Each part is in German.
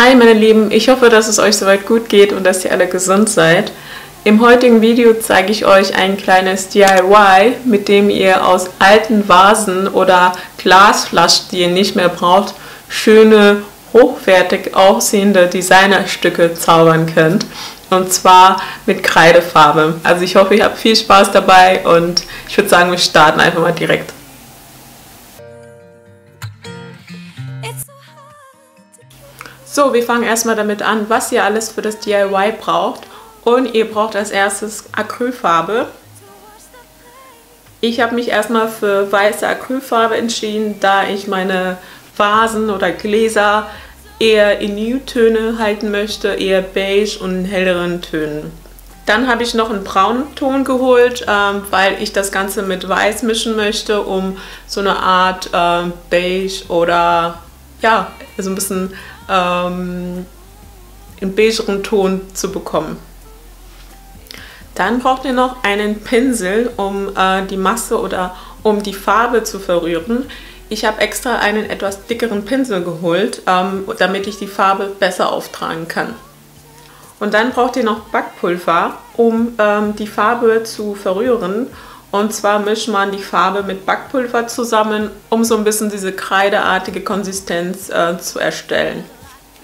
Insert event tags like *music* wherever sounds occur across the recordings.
Hi meine Lieben, ich hoffe, dass es euch soweit gut geht und dass ihr alle gesund seid. Im heutigen Video zeige ich euch ein kleines DIY, mit dem ihr aus alten Vasen oder Glasflaschen, die ihr nicht mehr braucht, schöne, hochwertig aussehende Designerstücke zaubern könnt. Und zwar mit Kreidefarbe. Also ich hoffe, ihr habt viel Spaß dabei und ich würde sagen, wir starten einfach mal direkt. So, wir fangen erstmal damit an, was ihr alles für das DIY braucht. Und ihr braucht als erstes Acrylfarbe. Ich habe mich erstmal für weiße Acrylfarbe entschieden, da ich meine Vasen oder Gläser eher in Nude-Töne halten möchte, eher beige und helleren Tönen. Dann habe ich noch einen braunen Ton geholt, ähm, weil ich das Ganze mit weiß mischen möchte, um so eine Art äh, beige oder ja, so ein bisschen ähm, im beigeren Ton zu bekommen. Dann braucht ihr noch einen Pinsel, um äh, die Masse oder um die Farbe zu verrühren. Ich habe extra einen etwas dickeren Pinsel geholt, ähm, damit ich die Farbe besser auftragen kann. Und dann braucht ihr noch Backpulver, um ähm, die Farbe zu verrühren. Und zwar mischt man die Farbe mit Backpulver zusammen, um so ein bisschen diese kreideartige Konsistenz äh, zu erstellen.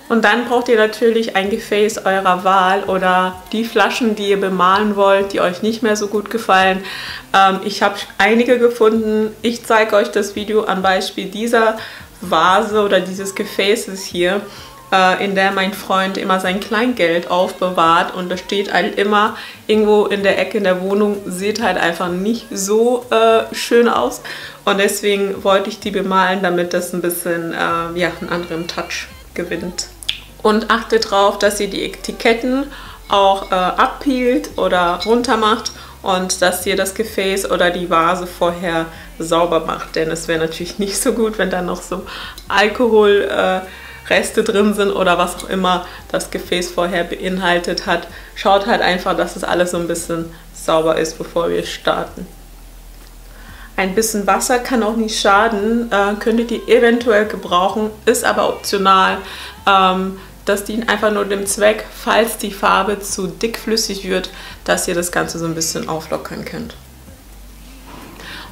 Und dann braucht ihr natürlich ein Gefäß eurer Wahl oder die Flaschen, die ihr bemalen wollt, die euch nicht mehr so gut gefallen. Ähm, ich habe einige gefunden. Ich zeige euch das Video am Beispiel dieser Vase oder dieses Gefäßes hier, äh, in der mein Freund immer sein Kleingeld aufbewahrt. Und das steht halt immer irgendwo in der Ecke in der Wohnung. Sieht halt einfach nicht so äh, schön aus. Und deswegen wollte ich die bemalen, damit das ein bisschen äh, ja, einen anderen Touch gewinnt und achtet darauf, dass ihr die Etiketten auch äh, abpeelt oder runter macht und dass ihr das Gefäß oder die Vase vorher sauber macht, denn es wäre natürlich *laughs* nicht so gut, wenn da noch so Alkoholreste äh, drin sind oder was auch immer das Gefäß vorher beinhaltet hat. Schaut halt einfach, dass es alles so ein bisschen sauber ist, bevor wir starten. Ein bisschen Wasser kann auch nicht schaden, äh, könntet ihr eventuell gebrauchen, ist aber optional. Ähm, das dient einfach nur dem Zweck, falls die Farbe zu dickflüssig wird, dass ihr das Ganze so ein bisschen auflockern könnt.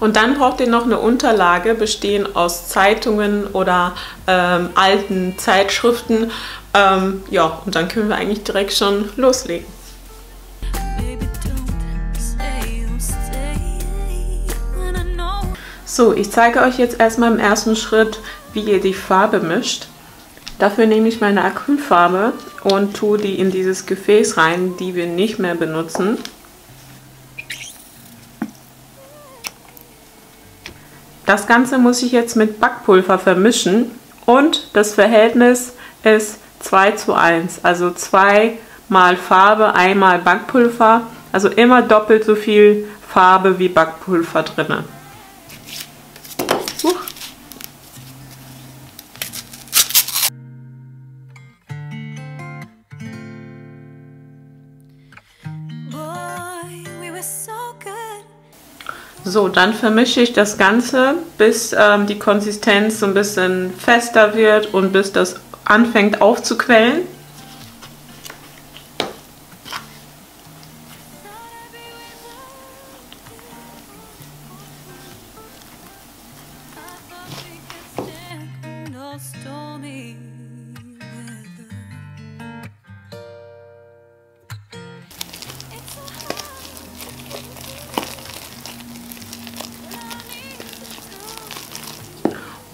Und dann braucht ihr noch eine Unterlage, bestehend aus Zeitungen oder ähm, alten Zeitschriften. Ähm, ja, und dann können wir eigentlich direkt schon loslegen. So, ich zeige euch jetzt erstmal im ersten Schritt, wie ihr die Farbe mischt. Dafür nehme ich meine Acrylfarbe und tue die in dieses Gefäß rein, die wir nicht mehr benutzen. Das Ganze muss ich jetzt mit Backpulver vermischen und das Verhältnis ist 2 zu 1, also 2 mal Farbe, einmal Backpulver, also immer doppelt so viel Farbe wie Backpulver drinne. So, dann vermische ich das Ganze, bis ähm, die Konsistenz so ein bisschen fester wird und bis das anfängt aufzuquellen.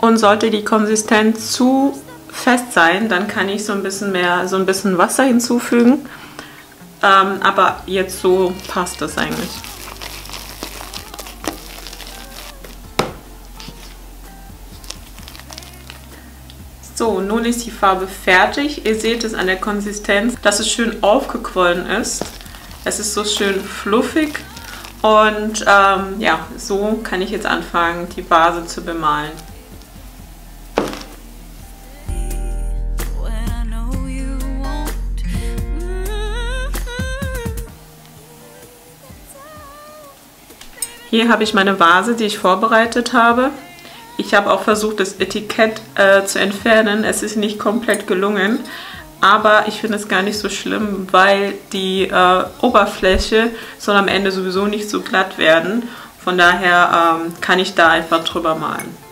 Und sollte die Konsistenz zu fest sein, dann kann ich so ein bisschen mehr, so ein bisschen Wasser hinzufügen. Ähm, aber jetzt so passt das eigentlich. So, nun ist die Farbe fertig. Ihr seht es an der Konsistenz, dass es schön aufgequollen ist. Es ist so schön fluffig und ähm, ja, so kann ich jetzt anfangen, die Vase zu bemalen. Hier habe ich meine Vase, die ich vorbereitet habe. Ich habe auch versucht, das Etikett äh, zu entfernen. Es ist nicht komplett gelungen, aber ich finde es gar nicht so schlimm, weil die äh, Oberfläche soll am Ende sowieso nicht so glatt werden. Von daher ähm, kann ich da einfach drüber malen.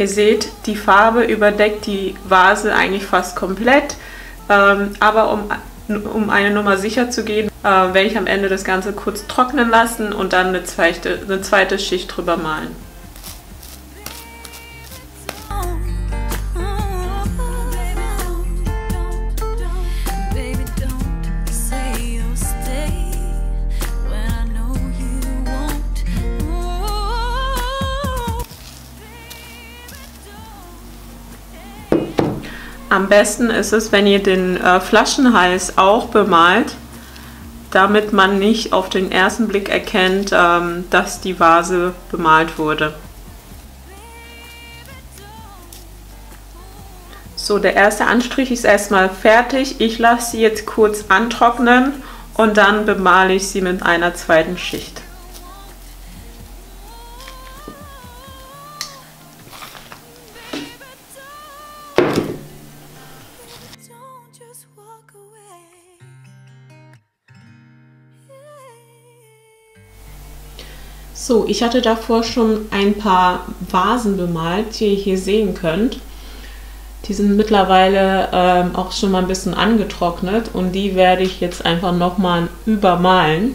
Ihr seht, die Farbe überdeckt die Vase eigentlich fast komplett. Ähm, aber um, um eine Nummer sicher zu gehen, äh, werde ich am Ende das Ganze kurz trocknen lassen und dann eine zweite, eine zweite Schicht drüber malen. Am besten ist es, wenn ihr den äh, Flaschenhals auch bemalt, damit man nicht auf den ersten Blick erkennt, ähm, dass die Vase bemalt wurde. So, der erste Anstrich ist erstmal fertig. Ich lasse sie jetzt kurz antrocknen und dann bemale ich sie mit einer zweiten Schicht. So, ich hatte davor schon ein paar Vasen bemalt, die ihr hier sehen könnt. Die sind mittlerweile ähm, auch schon mal ein bisschen angetrocknet und die werde ich jetzt einfach nochmal übermalen.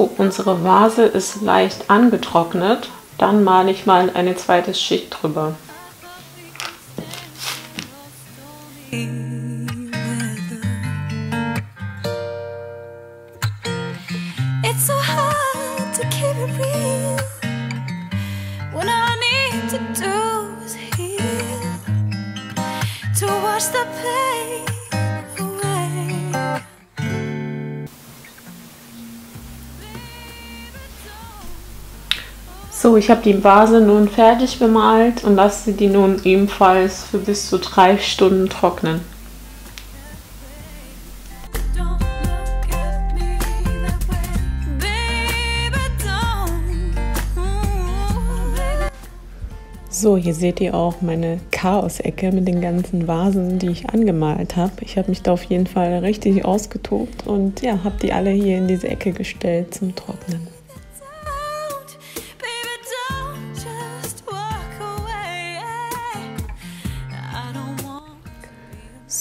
So, unsere Vase ist leicht angetrocknet. Dann male ich mal eine zweite Schicht drüber. The pain. So, ich habe die Vase nun fertig bemalt und lasse die nun ebenfalls für bis zu drei Stunden trocknen. So, hier seht ihr auch meine Chaos-Ecke mit den ganzen Vasen, die ich angemalt habe. Ich habe mich da auf jeden Fall richtig ausgetobt und ja, habe die alle hier in diese Ecke gestellt zum Trocknen.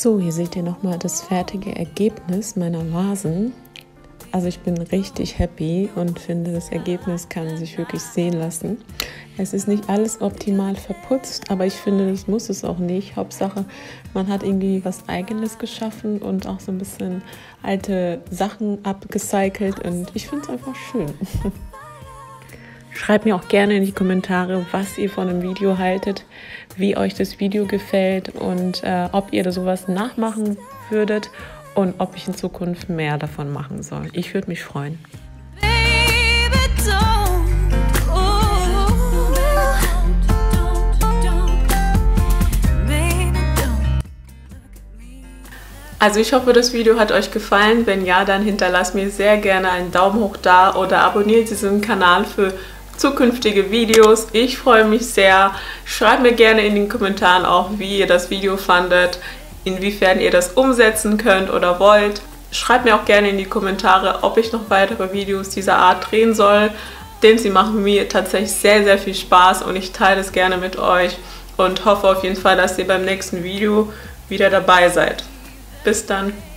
So, hier seht ihr nochmal das fertige Ergebnis meiner Vasen. Also ich bin richtig happy und finde, das Ergebnis kann sich wirklich sehen lassen. Es ist nicht alles optimal verputzt, aber ich finde, das muss es auch nicht. Hauptsache, man hat irgendwie was Eigenes geschaffen und auch so ein bisschen alte Sachen abgecycelt und ich finde es einfach schön. *laughs* Schreibt mir auch gerne in die Kommentare, was ihr von dem Video haltet, wie euch das Video gefällt und äh, ob ihr da sowas nachmachen würdet und ob ich in Zukunft mehr davon machen soll. Ich würde mich freuen. Also ich hoffe, das Video hat euch gefallen. Wenn ja, dann hinterlasst mir sehr gerne einen Daumen hoch da oder abonniert diesen Kanal für zukünftige Videos. Ich freue mich sehr. Schreibt mir gerne in den Kommentaren auch, wie ihr das Video fandet, inwiefern ihr das umsetzen könnt oder wollt. Schreibt mir auch gerne in die Kommentare, ob ich noch weitere Videos dieser Art drehen soll, denn sie machen mir tatsächlich sehr, sehr viel Spaß und ich teile es gerne mit euch und hoffe auf jeden Fall, dass ihr beim nächsten Video wieder dabei seid. Bis dann!